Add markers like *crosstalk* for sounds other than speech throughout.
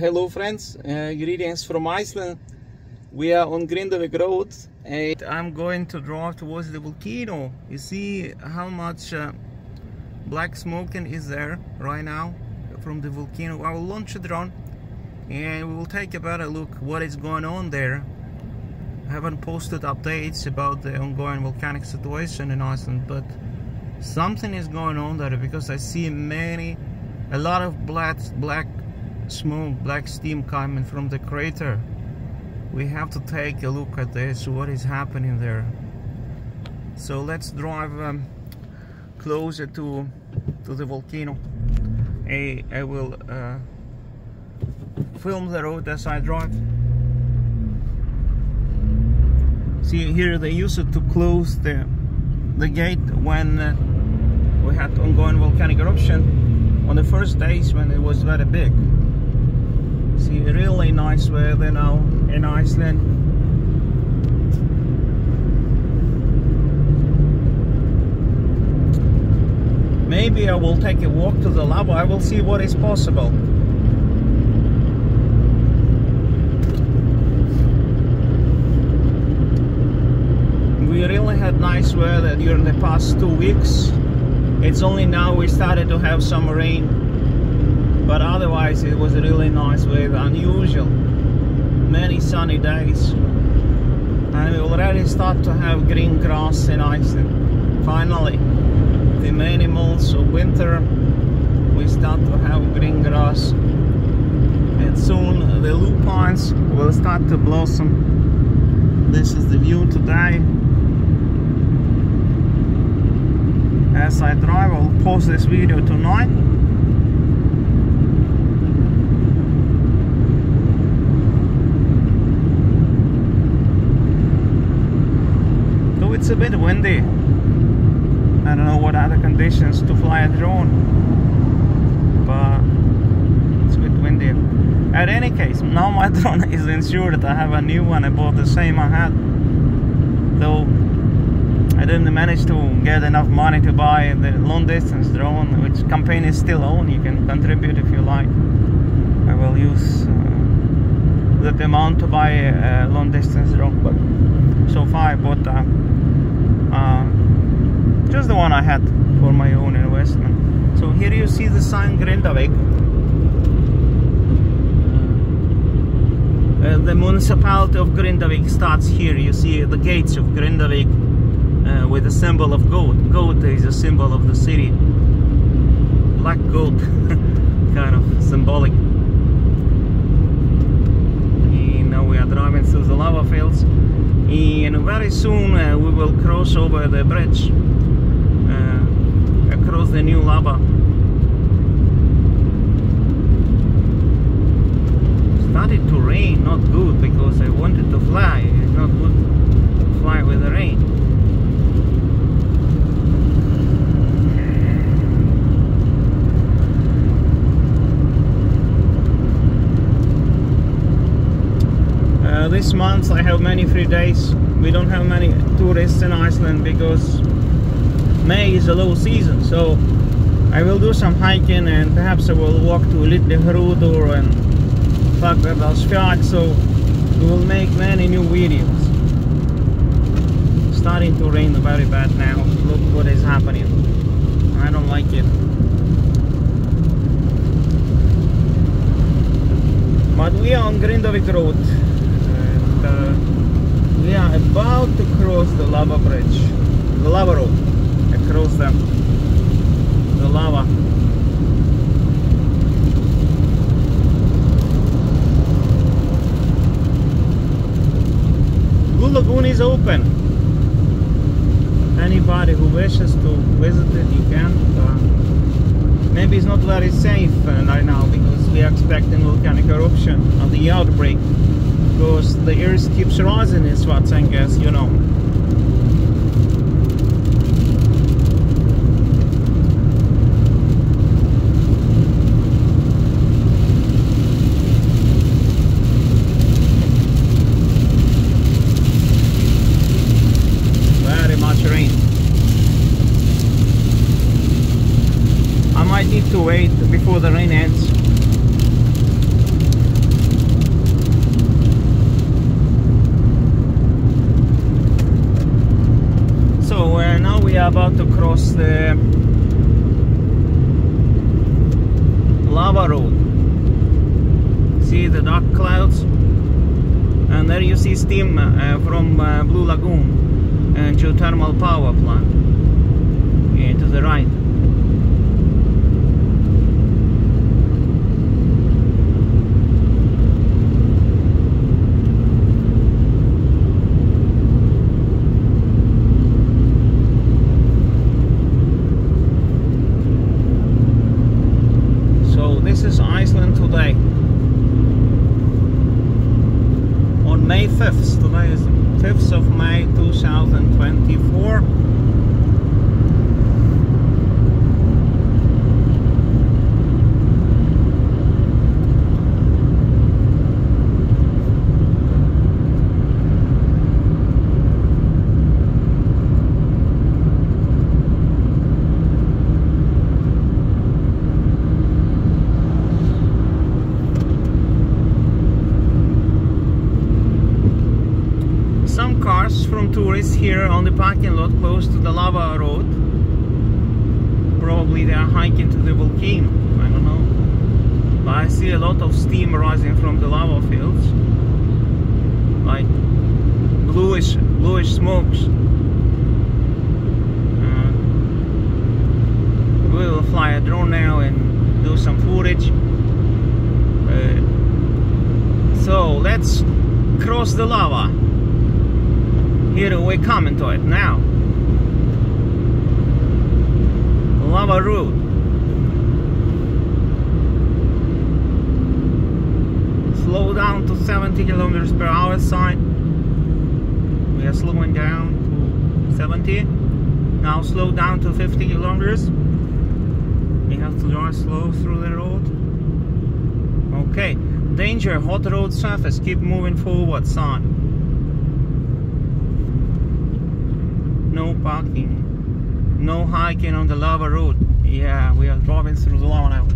Hello friends, uh, greetings from Iceland. We are on Grindavik Road and I'm going to drive towards the volcano. You see how much uh, black smoking is there right now from the volcano. I will launch a drone and we will take a better look what is going on there. I haven't posted updates about the ongoing volcanic situation in Iceland but something is going on there because I see many a lot of black black smoke, black steam coming from the crater. We have to take a look at this, what is happening there. So let's drive um, closer to to the volcano. I, I will uh, film the road as I drive. See here they used to close the the gate when uh, we had ongoing volcanic eruption on the first days when it was very big see really nice weather now in Iceland. Maybe I will take a walk to the lava I will see what is possible. We really had nice weather during the past two weeks. It's only now we started to have some rain but otherwise it was really nice weather unusual. Many sunny days. And we already start to have green grass in Iceland. Finally the many months of winter we start to have green grass. And soon the lupines will start to blossom. This is the view today. As I drive I'll post this video tonight a bit windy. I don't know what other conditions to fly a drone, but it's a bit windy. At any case, now my *laughs* drone is insured. I have a new one. I bought the same I had, though I didn't manage to get enough money to buy the long distance drone, which campaign is still on. You can contribute if you like. I will use uh, that amount to buy a, a long distance drone, but so far I bought. Uh, uh, just the one I had for my own investment. So here you see the sign Grindavik uh, the municipality of Grindavik starts here. You see the gates of Grindavik uh, with a symbol of goat goat is a symbol of the city. Black goat *laughs* kind of symbolic. And now we are driving through the lava fields and very soon uh, we will cross over the bridge uh, across the new lava. Started to rain not good because I wanted to fly. It's not good to fly with the rain this month I have many free days. We don't have many tourists in Iceland because May is a low season. So I will do some hiking and perhaps I will walk to Little Hrutur and Fagradalsfjall. So we will make many new videos. Starting to rain very bad now. Look what is happening. I don't like it. But we are on Grindavik Road uh, we are about to cross the lava bridge, the lava road, across the, the lava. Blue Lagoon is open. Anybody who wishes to visit it, you can. Uh, maybe it's not very safe uh, right now because we are expecting volcanic eruption of the outbreak because the earth keeps rising in as you know. Very much rain. I might need to wait before the rain ends across the lava road. See the dark clouds? And there you see steam uh, from uh, Blue Lagoon and geothermal power plant. To the right. this is Iceland today. On May 5th, today is 5th of May 2024. Tourists here on the parking lot close to the lava road. Probably they are hiking to the volcano, I don't know. But I see a lot of steam rising from the lava fields. Like bluish, bluish smokes. Uh, we will fly a drone now and do some footage. Uh, so let's cross the lava. Here we come into it now. Lava Road. Slow down to 70 kilometers per hour sign. We are slowing down to 70. Now slow down to 50 kilometers. We have to drive slow through the road. Okay, danger, hot road surface, keep moving forward, son. No parking, no hiking on the lava road. Yeah, we are driving through the lava now.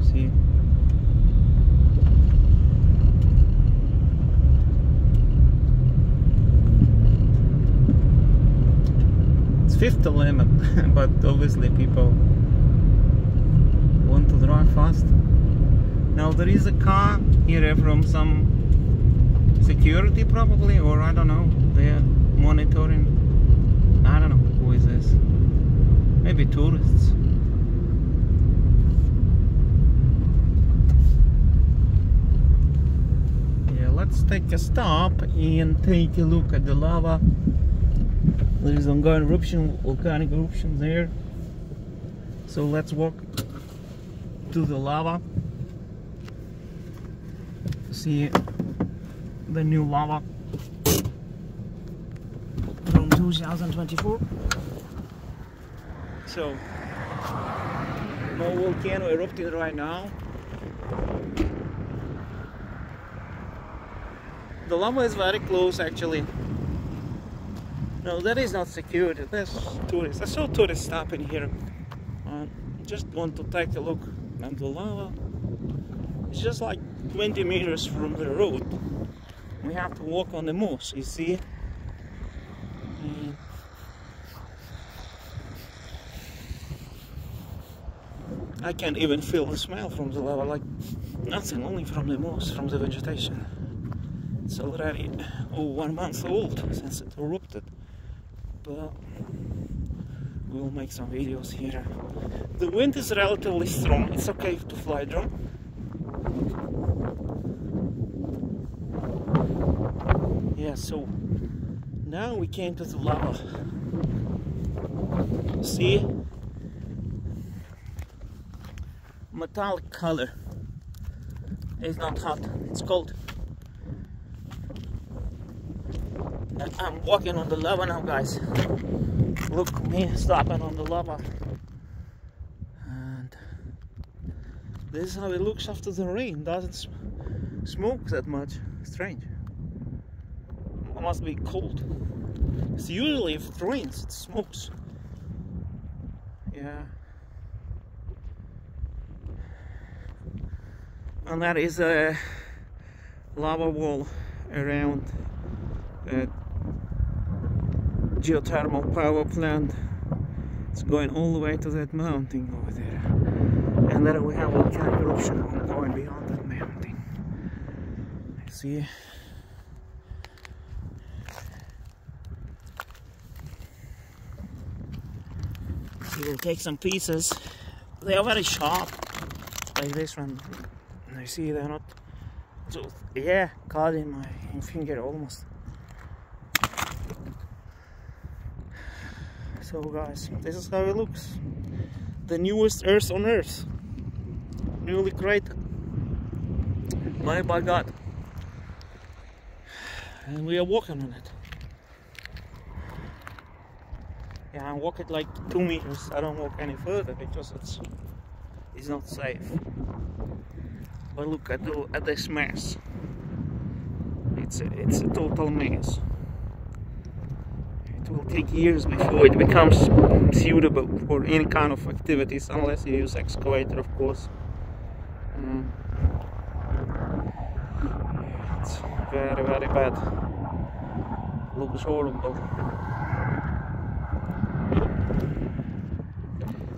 See? It's 50 limit, *laughs* but obviously people want to drive fast. Now there is a car here from some security probably or I don't know. They're monitoring I don't know who is this. Maybe tourists. Yeah let's take a stop and take a look at the lava. There is ongoing eruption volcanic eruption there. So let's walk to the lava. See the new lava from 2024 so no volcano erupting right now. The lava is very close actually. No that is not security that's tourists I saw tourists stopping here. Uh, just want to take a look at the lava. It's just like 20 meters from the road we have to walk on the moss you see? Mm. I can't even feel the smell from the lava like nothing only from the moss from the vegetation. It's already oh, one month old since it erupted. But we'll make some videos here. The wind is relatively strong. It's okay to fly drone yeah so now we came to the lava. See? Metallic color. It's not hot it's cold. I'm walking on the lava now guys. Look me stopping on the lava. And this is how it looks after the rain. Doesn't smoke that much. Strange must be cold. It's usually if it rains, it smokes. Yeah. And that is a lava wall around uh, geothermal power plant. It's going all the way to that mountain over there. And then we have volcanic eruption going beyond that mountain. See? We will take some pieces. They are very sharp, like this one. I see, they're not. So yeah, caught in my finger almost. So guys, this is how it looks. The newest Earth on Earth. Newly created. Made by God. And we are walking on it. Yeah, I walk it like two meters. I don't walk any further because it's it's not safe. But look at the at this mess. It's a, it's a total mess. It will take years before it becomes suitable for any kind of activities, unless you use excavator, of course. Mm. It's very very bad. Looks horrible.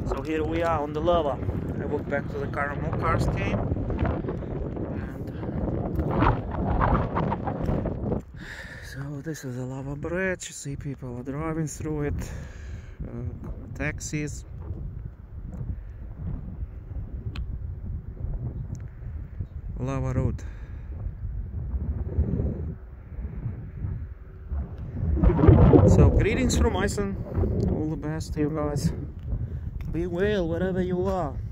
So here we are on the lava. I walk back to the caramel cars team. And so this is a lava bridge. You see people are driving through it. Uh, taxis. Lava road. So greetings from Iceland. All the best to you guys. Be well wherever you are.